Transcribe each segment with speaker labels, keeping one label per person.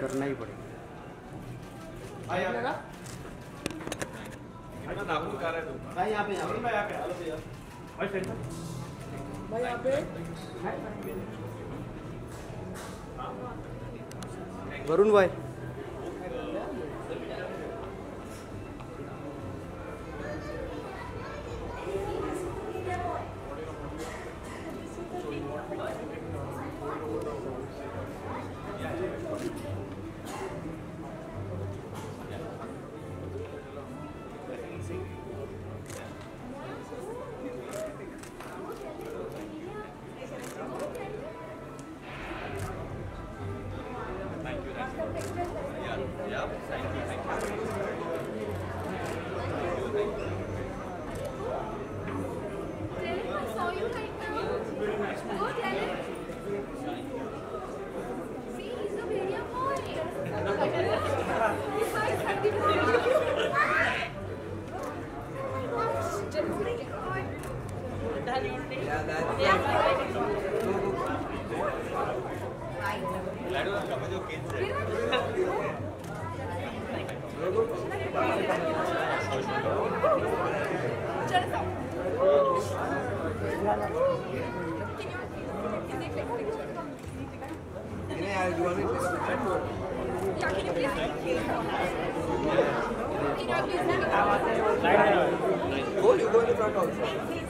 Speaker 1: करना ही पड़ेगा।
Speaker 2: भाई यहाँ पे
Speaker 3: भाई यहाँ पे।
Speaker 1: वरुण भाई।
Speaker 4: Yeah, can you please? Can you please?
Speaker 2: Go, you go in the front also.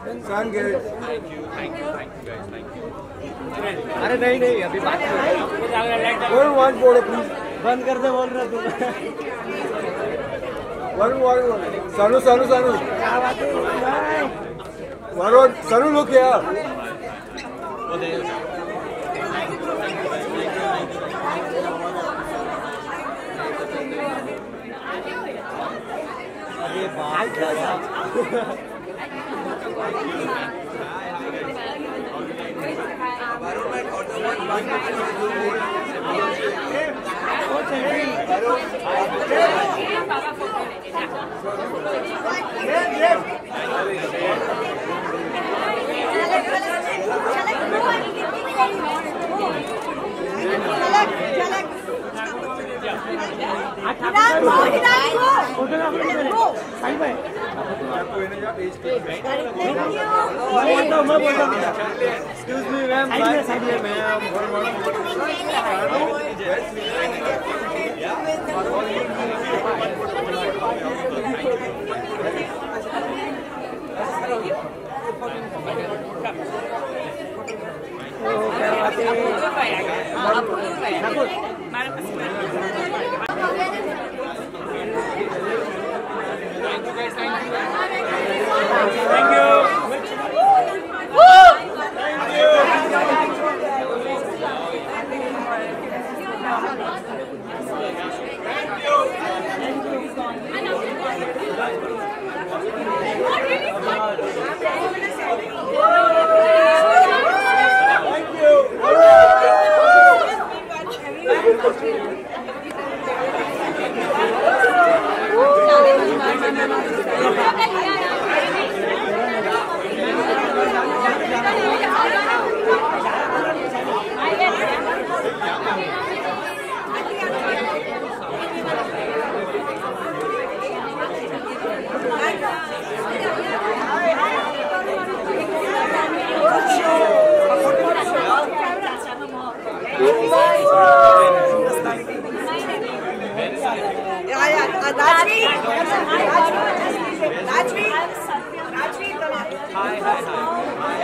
Speaker 2: Thank you, thank you, thank you guys, thank you.
Speaker 1: अरे नहीं नहीं अभी बात
Speaker 2: वन
Speaker 1: बंद कर दे बोल रहा
Speaker 2: तुम। वन वन सानू सानू वरुण सानू लुक यार
Speaker 1: Bye bye. Excuse me ma'am ma'am
Speaker 4: Yeah, yeah, Thank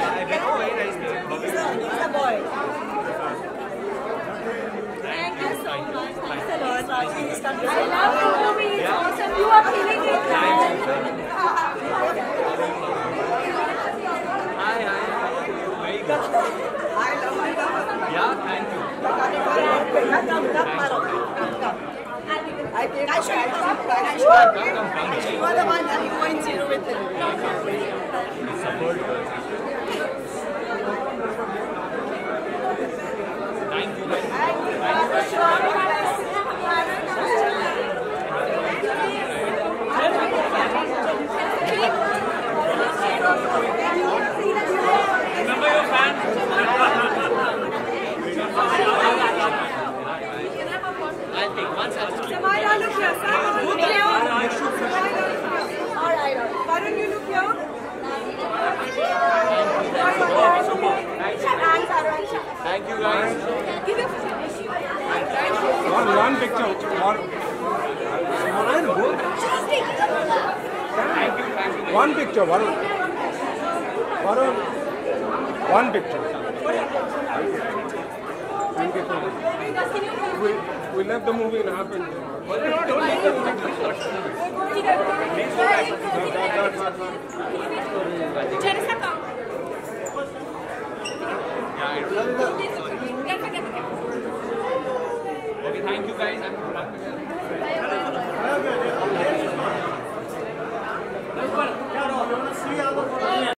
Speaker 3: you so much.
Speaker 4: I love you, awesome. You are it, man.
Speaker 3: I love you.
Speaker 1: Yeah, thank you.
Speaker 3: Come. I should come. I
Speaker 1: should come. Selfie.
Speaker 3: Look here. Sam, look here. All right. Varun, you look here.
Speaker 1: Thank you guys.
Speaker 2: One, one picture. One.
Speaker 1: Thank you, thank you.
Speaker 2: one picture. One, one, one picture. We, we left the movie and happened. Don't
Speaker 4: the movie. Turn us thank you guys.